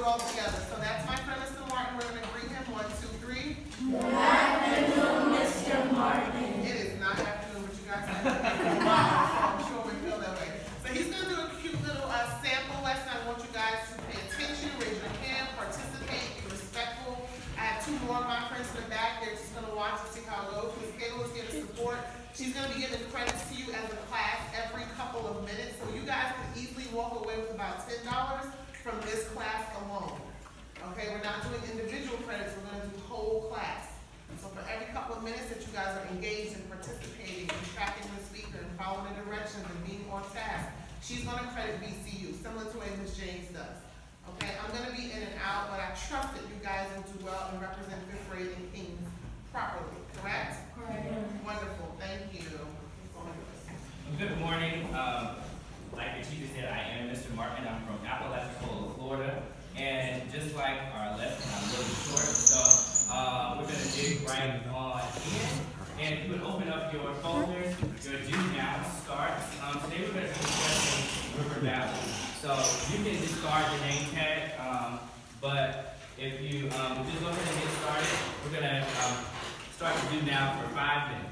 it all together. So that's my friend, Mr. Martin. We're gonna greet him. One, two, three. Good afternoon, Mr. Martin. It is not afternoon, but you guys have to I'm sure we feel that way. So he's gonna do a cute little uh, sample lesson. I want you guys to pay attention, raise your hand, participate, be respectful. I have two more of my friends in the back. They're just gonna watch and see how it goes. Gable is here to support. She's gonna be giving credits to you as a class every couple of minutes. So you guys can easily walk away with about ten dollars from this class alone. Okay, we're not doing individual credits, we're gonna do whole class. So for every couple of minutes that you guys are engaged in participating and tracking the speaker and following the directions and being on task, she's gonna credit VCU, similar to what Ms. James does. Okay, I'm gonna be in and out, but I trust that you guys will do well and represent fifth grade and Kings properly, correct? Correct. Wonderful, thank you. It's. Good morning. Um, like the teacher said, I am Mr. Martin. I'm from Apalachicola, Florida. And just like our lesson, I'm short, so uh, we're going to dig right on in. And you would open up your folders, your do now starts. Um, today we're going to be discussing River Valley. So you can discard the name tag, um, but if you um, just go ahead and get started, we're going to um, start the do now for five minutes.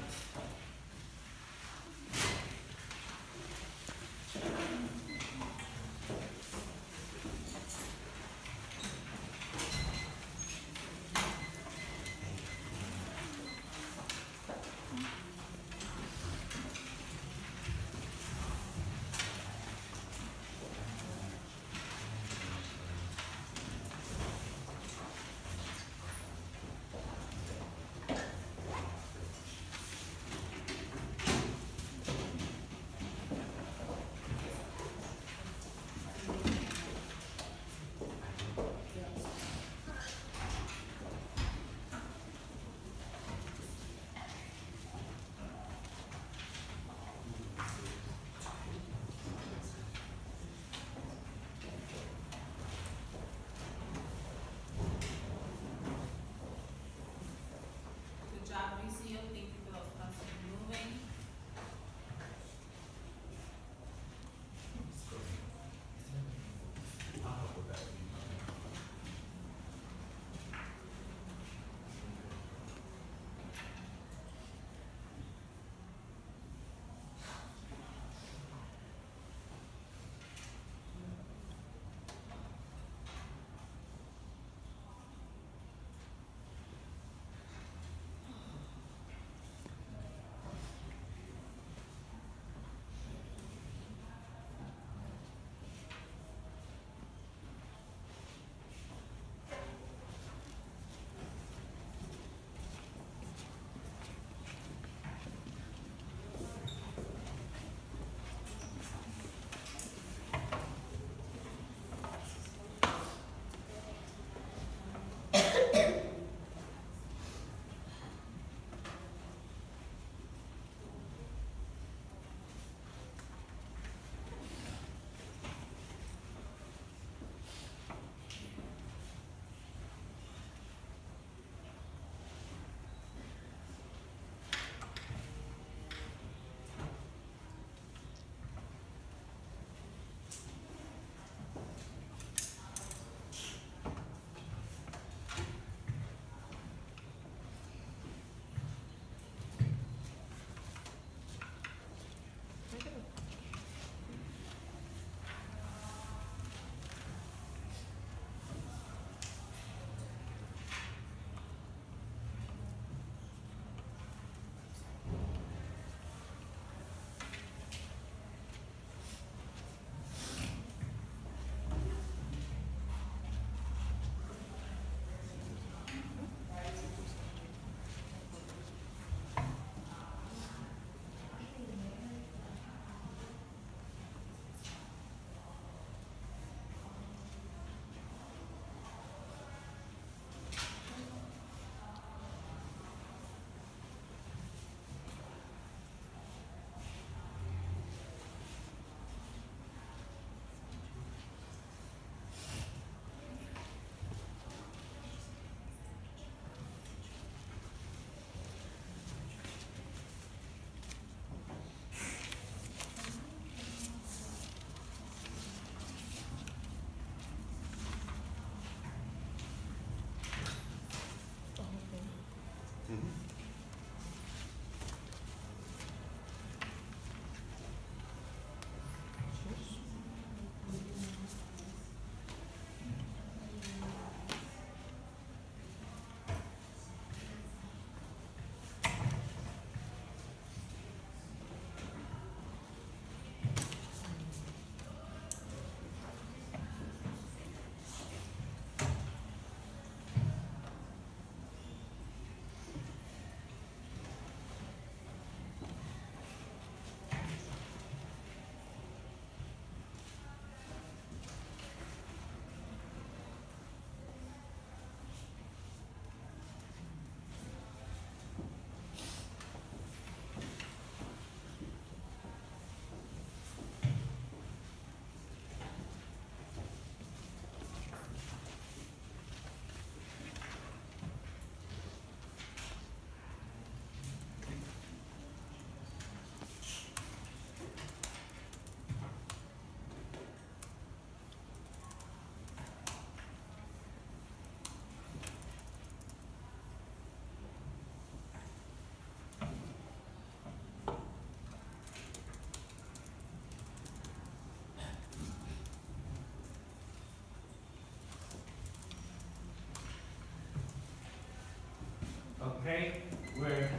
Okay, we're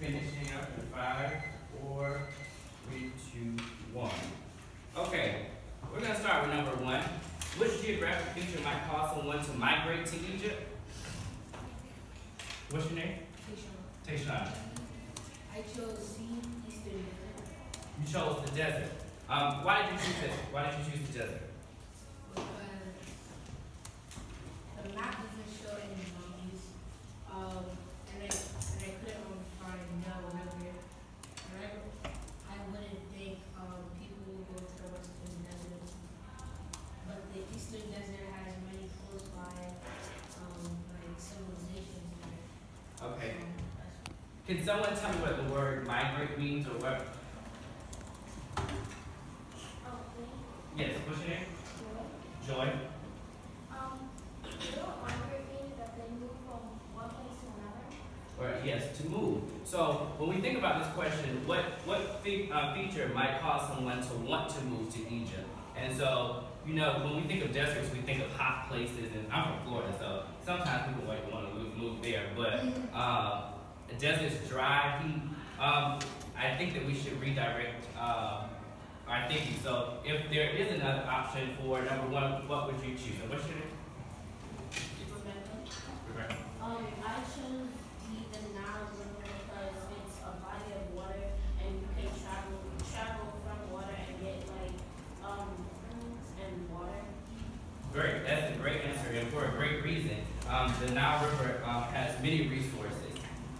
finishing up in five, four, three, two, one. Okay, we're gonna start with number one. Which geographic feature might cause someone to migrate to Egypt? What's your name? Tayshawn. I chose C, Eastern Desert, You chose the desert. Um, why did you choose this? Why did you choose the desert? because the map doesn't show any mountains, um, and I, and I couldn't really find no river. And I, I wouldn't think, um, people would go to the Western Desert. But the Eastern Desert has many close by, um, like civilizations in it. Okay. So that's Can someone tell me what the word migrate means or what? Yes, what's your name? Joy. Um, you know what migrate means that they move from one place to another? Or yes, to move. So when we think about this question, what what fe- uh, feature might cause someone to want to move to Egypt? And so you know, when we think of deserts, we think of hot places, and I'm from Florida, so sometimes people might want to move, move there. But uh, a desert's dry, heat. Um, I think that we should redirect uh, our thinking. So if there is another option for number one, what would you choose? And what's your name? Rebecca. Um, I chose the, the Nile River because it's a body of water and you can travel, travel from water and get like, um, fruits and water. Great, that's a great answer, and for a great reason. Um, the Nile River um, has many resources.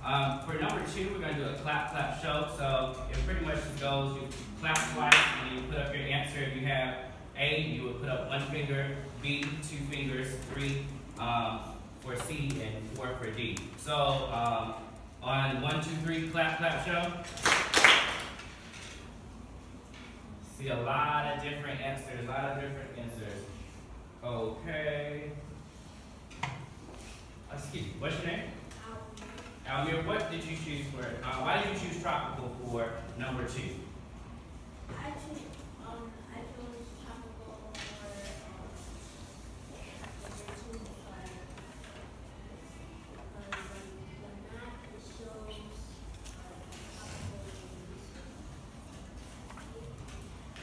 Um, for number two, we're going to do a clap clap show. So it pretty much just goes you clap twice and you put up your answer. If you have A, you would put up one finger, B, two fingers, three um, for C, and four for D. So um, on one, two, three, clap clap show. See a lot of different answers, a lot of different answers. Okay. Excuse me, what's your name? Almir, what did you choose for, uh, why did you choose tropical for number two? I choose, um, I chose tropical um, number two, but, the, map shows,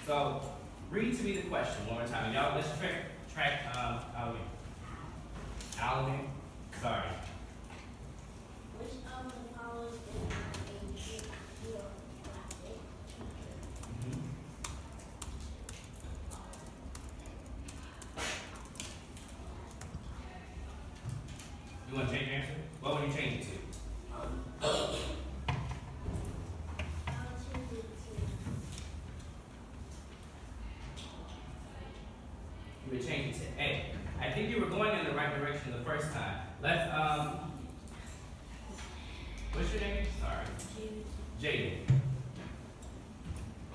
So, read to me the question one more time. Y'all, let's track, track, um, Almir. Almir, sorry. Which of the following is not a ge- geographic feature? Mhm. You wanna change your answer? What would you change it to? I'll change it to, You would change it to A. I think you were going in the right direction the first time. Let's, um, what's your name? Sorry. Jaden.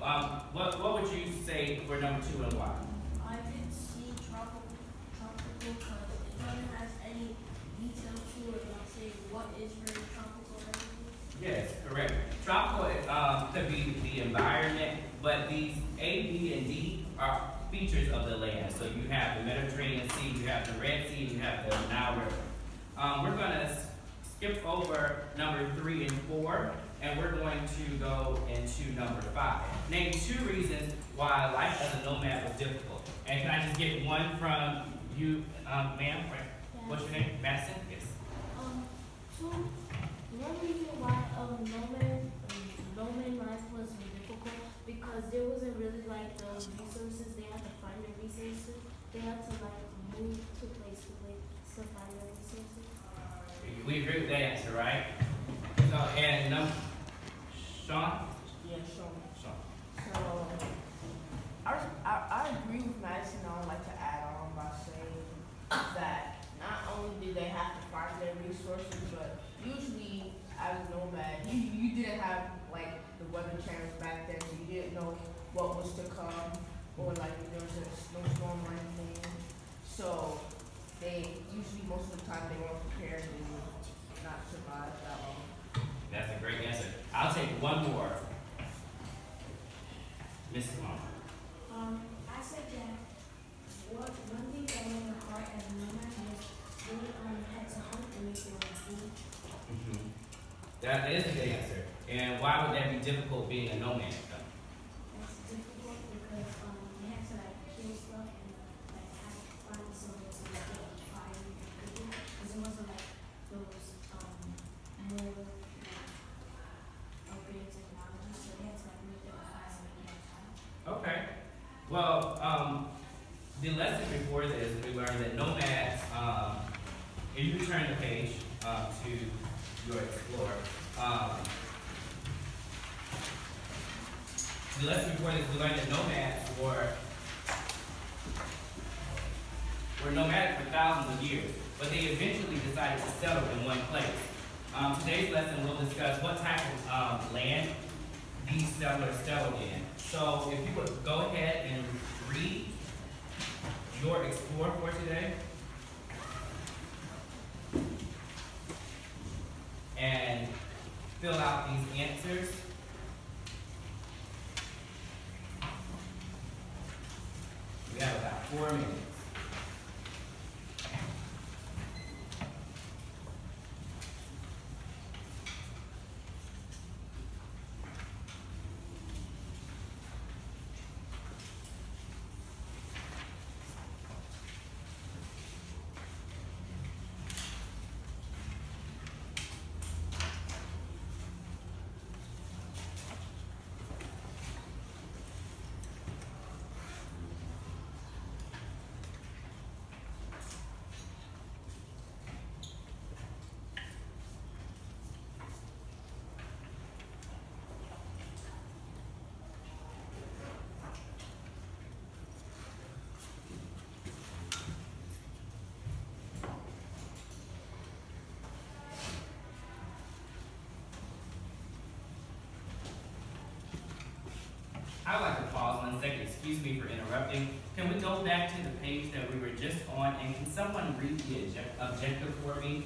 Um, what, what would you say for number two and why? I did see tropical, tropical because it doesn't have any detail to it, like say what is very tropical. Yes, correct. Tropical, um, could be the environment, but these A, B, and D are features of the land. So you have the Mediterranean Sea, you have the Red Sea, you have the Nile River. Um, we're gonna skip over number three and four, and we're going to go into number five. Name two reasons why life as a nomad was difficult. And can I just get one from you, um, ma'am? What's your name? Madison? Yes. um, two, one reason why, um, nomad, um, nomad life was difficult, because there wasn't really like the resources, they had to find the resources, they had to like move to place to place to find the resources. We agree with that answer, right? So, and num, Sean? Yeah, sure. Sean. So, I, I, I agree with Madison. I would like to add on by saying that not only did they have to find their resources, but usually as a nomad, you, you didn't have like the weather channels back then, so you didn't know what was to come or like if there was a snowstorm or anything. So they usually most of the time they weren't prepared and would not survive that long. That's a great answer. I'll take one more. Miss Simone. Um, I said that what one thing that made me hard as a nomad was they um had to hunt and make their own food. Mm-hmm. That is a good answer. And why would that be difficult being a nomad? though? That's difficult because, um, you have to like kill stuff and like have to find somewhere to like get fire and cook it. Cause it wasn't like those, um, more like upgrade technology, so they had to like make it fast and make it time. Okay. Well, um, the lesson before this, we learned that nomads, um, if you turn the page, um, to your Explorer, um, the lesson before this, we learned that nomads were, were nomadic for thousands of years, but they eventually decided to settle in one place. Um, today's lesson will discuss what type of, um, land these settlers settled in. So if you would go ahead and read your explore for today. And fill out these answers. We have about four minutes. I would like to pause one second, excuse me for interrupting. Can we go back to the page that we were just on, and can someone read the object- objective for me?